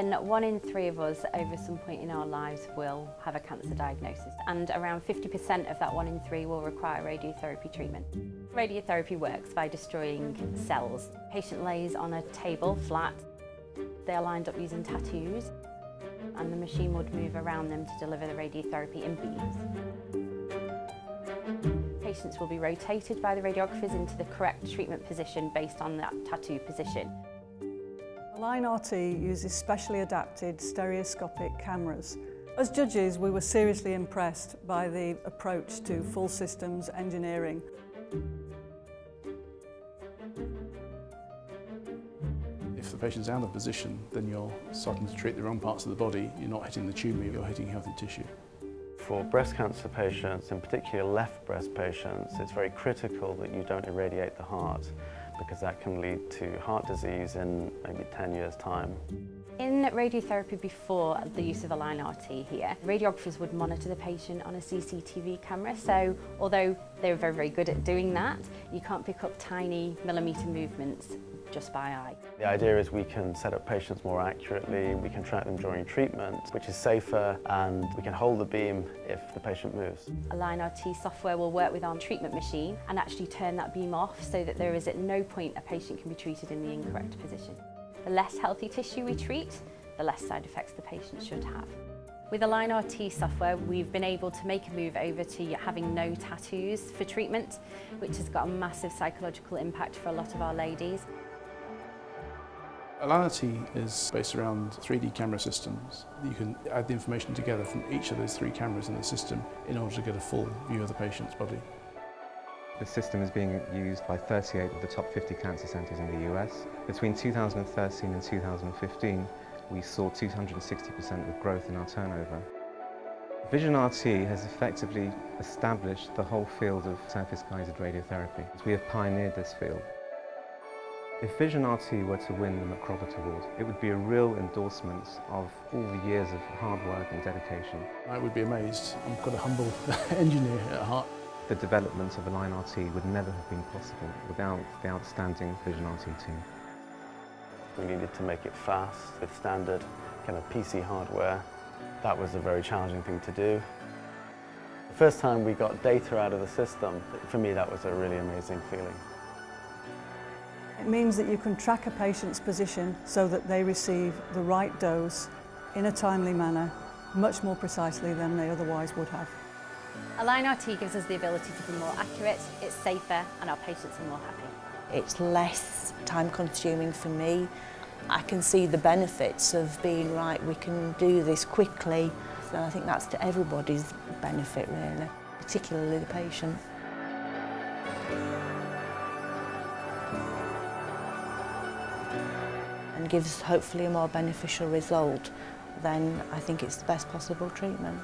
One in three of us over some point in our lives will have a cancer diagnosis and around 50% of that one in three will require radiotherapy treatment. Radiotherapy works by destroying cells. Patient lays on a table flat, they're lined up using tattoos and the machine would move around them to deliver the radiotherapy in beams. Patients will be rotated by the radiographers into the correct treatment position based on that tattoo position. Align RT uses specially adapted stereoscopic cameras. As judges, we were seriously impressed by the approach to full systems engineering. If the patient's out of position, then you're starting to treat the wrong parts of the body. You're not hitting the tumour, you're hitting healthy tissue. For breast cancer patients, in particular left breast patients, it's very critical that you don't irradiate the heart because that can lead to heart disease in maybe 10 years' time. In radiotherapy before the use of Align RT here, radiographers would monitor the patient on a CCTV camera, so although they were very, very good at doing that, you can't pick up tiny millimetre movements just by eye. The idea is we can set up patients more accurately, we can track them during treatment, which is safer, and we can hold the beam if the patient moves. Align RT software will work with our treatment machine and actually turn that beam off so that there is at no point a patient can be treated in the incorrect position. The less healthy tissue we treat, the less side effects the patient should have. With Align RT software, we've been able to make a move over to having no tattoos for treatment, which has got a massive psychological impact for a lot of our ladies. Align RT is based around 3D camera systems. You can add the information together from each of those three cameras in the system in order to get a full view of the patient's body. The system is being used by 38 of the top 50 cancer centres in the US. Between 2013 and 2015, we saw 260% of growth in our turnover. Vision RT has effectively established the whole field of surface-guided radiotherapy. We have pioneered this field. If Vision RT were to win the MacRobert Award, it would be a real endorsement of all the years of hard work and dedication. I would be amazed. I'm quite a humble engineer at heart. The development of Align RT would never have been possible without the outstanding Vision RT team. We needed to make it fast with standard kind of PC hardware. That was a very challenging thing to do. The first time we got data out of the system, for me that was a really amazing feeling. It means that you can track a patient's position so that they receive the right dose in a timely manner, much more precisely than they otherwise would have. Align RT gives us the ability to be more accurate, it's safer and our patients are more happy. It's less time consuming for me. I can see the benefits of being right, we can do this quickly. So I think that's to everybody's benefit really, particularly the patient. and gives hopefully a more beneficial result, then I think it's the best possible treatment.